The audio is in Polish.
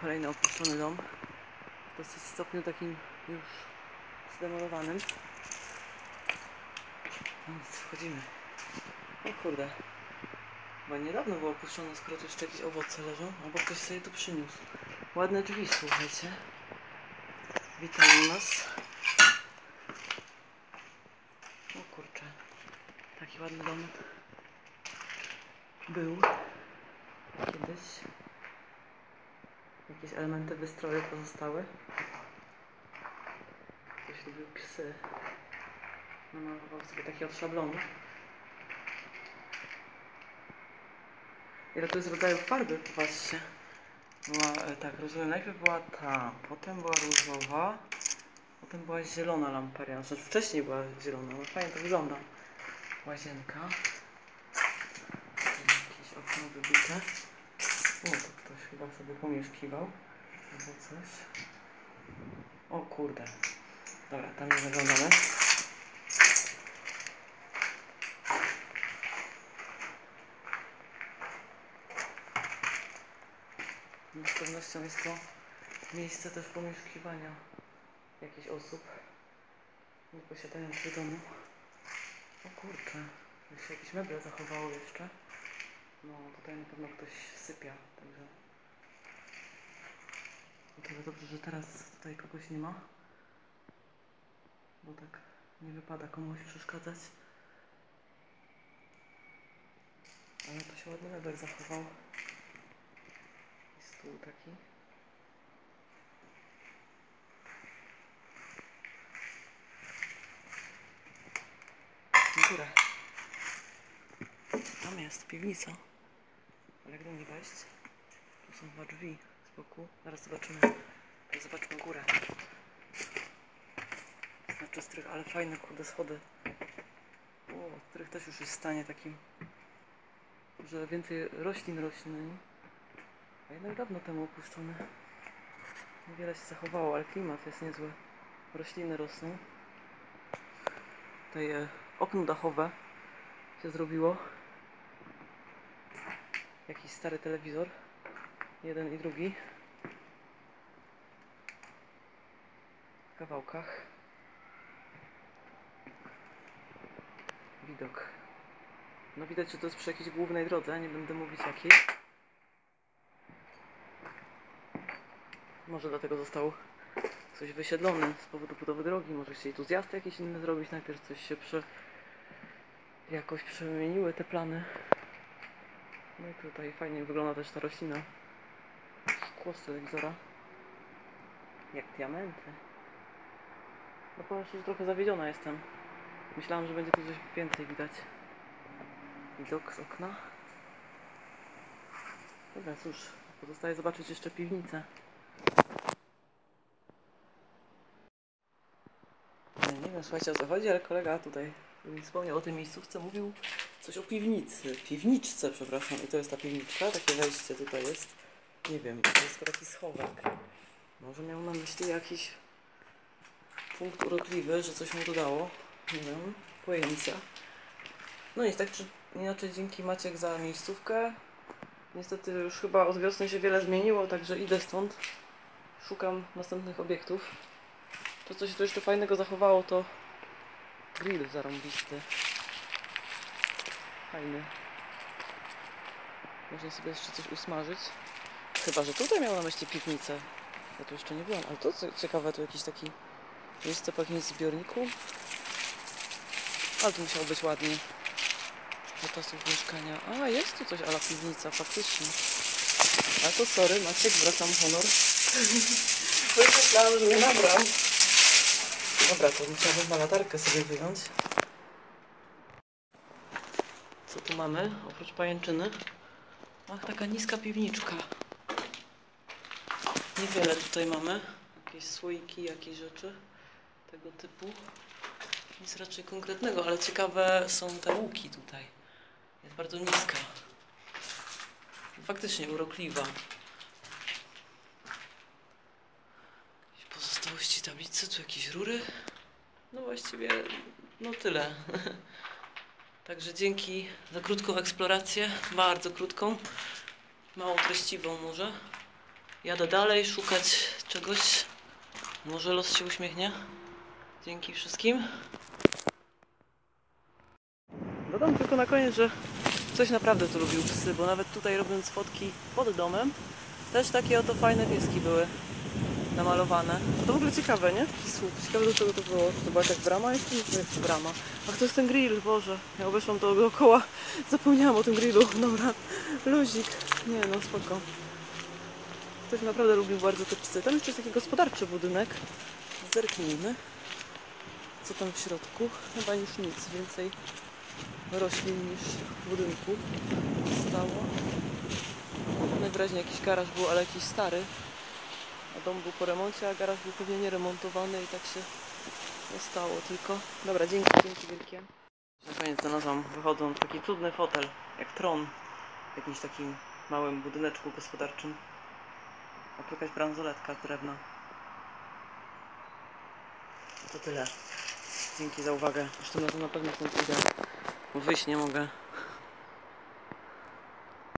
kolejny opuszczony dom. W dosyć stopniu takim już zdemolowanym. No nic, wchodzimy. O kurde. Chyba niedawno było opuszczone, skoro tu jeszcze jakieś owoce leżą. Albo ktoś sobie tu przyniósł. Ładne drzwi, słuchajcie. Witają nas. O kurczę. Taki ładny domek. Był. Kiedyś. Jakieś elementy wystroju pozostały. Ktoś lubił psy. Namalował sobie taki od szablonu. Ile to jest rodzajów farby, popatrzcie. Była, e, tak, rozumiem, najpierw była ta, potem była różowa, potem była zielona lamperia. Znaczy wcześniej była zielona, no fajnie to wygląda. Łazienka. Jakieś okno wybite. O, to ktoś chyba sobie pomieszkiwał. Albo coś. O kurde. Dobra, tam nie zaglądamy. No, Z pewnością jest to miejsce też pomieszkiwania jakichś osób nie posiadających domu. O kurczę, się jakieś meble zachowało jeszcze. No tutaj na pewno ktoś sypia, także... Tyle dobrze, że teraz tutaj kogoś nie ma. Bo tak nie wypada komuś przeszkadzać. Ale to się ładny mebel zachował. I stół taki. Górę. Tam jest piwnica. Ale jak do niej wejść? Tu są chyba drzwi z boku. Zaraz zobaczymy. Zobaczmy górę. Znaczy strych, ale fajne kurde schody. O, strych też już jest w stanie takim, że więcej roślin rośnie. A jednak dawno temu opuszczone. Niewiele się zachowało, ale klimat jest niezły. Rośliny rosną. Tutaj e, okno dachowe się zrobiło. Jakiś stary telewizor. Jeden i drugi. W kawałkach. Widok. No widać, że to jest przy jakiejś głównej drodze, nie będę mówić jakiej. Może dlatego został coś wysiedlony z powodu budowy drogi. Może chcieli tu zjazd jakiś inny zrobić. Najpierw coś się prze... jakoś przemieniły te plany. No i tutaj fajnie wygląda też ta roślina. Szkło z telewizora. Jak diamenty. No powiem szczerze, trochę zawiedziona jestem. Myślałam, że będzie tu coś więcej widać. Widok z okna. Dobra, cóż, pozostaje zobaczyć jeszcze piwnicę. Nie, wiem, słuchajcie o co chodzi, ale kolega tutaj mi wspomniał o tej miejscówce, mówił coś o piwnicy, piwniczce, przepraszam, i to jest ta piwniczka, takie wejście tutaj jest. Nie wiem, to jest taki schowek. Może miał na myśli jakiś punkt urokliwy, że coś mu dodało. Nie wiem, pojęcia. No i tak czy inaczej dzięki Maciek za miejscówkę. Niestety już chyba od wiosny się wiele zmieniło, także idę stąd. Szukam następnych obiektów. To, co się tu jeszcze fajnego zachowało, to grill zarąbisty. Fajny. Można sobie jeszcze coś usmażyć. Chyba, że tutaj miał na myśli piwnicę. Ja tu jeszcze nie byłam, ale to ciekawe, tu jakiś taki miejsce po jakimś zbiorniku. Ale tu musiało być ładnie. Do czasów mieszkania. A, jest tu coś ala piwnica, faktycznie. A to sorry, Maciek, zwracam honor. Myślałam, że nie nabrał. Dobra, to musiałabym na latarkę sobie wyjąć. Co tu mamy? Oprócz pajęczyny. Ach, taka niska piwniczka. Niewiele tutaj mamy. Jakieś słoiki, jakieś rzeczy tego typu. Nic raczej konkretnego, ale ciekawe są te łuki tutaj. Jest bardzo niska. Faktycznie urokliwa. Jakieś pozostałości tablicy, tu jakieś rury. No właściwie, no tyle. Także dzięki za krótką eksplorację, bardzo krótką, mało treściwą może. Jadę dalej szukać czegoś. Może los się uśmiechnie. Dzięki wszystkim. Dodam tylko na koniec, że ktoś naprawdę tu lubił psy, bo nawet tutaj robiąc fotki pod domem, też takie oto fajne pieski były namalowane. A to w ogóle ciekawe, nie? Ciekawe do czego to było. Czy to była jakaś brama jeszcze? Nie to jest brama. Ach, to jest ten grill, Boże. Ja obeszłam to dookoła. Zapomniałam o tym grillu. Dobra. Luzik. Nie no, spoko. Ktoś naprawdę lubił bardzo te psy. Tam jeszcze jest taki gospodarczy budynek. Zerknijmy. Co tam w środku? Chyba już nic. Więcej roślin niż w budynku stało. Najwyraźniej jakiś garaż był, ale jakiś stary. A dom był po remoncie, a garaż był pewnie nieremontowany i tak się nie stało tylko. Dobra, dzięki, dzięki wielkie. Na koniec znalazłam, wychodząc, taki cudny fotel, jak tron w jakimś takim małym budyneczku gospodarczym. A tu jakaś bransoletka z drewna. To tyle. Dzięki za uwagę. Zresztą na to na pewno stąd idę. Bo wyjść nie mogę.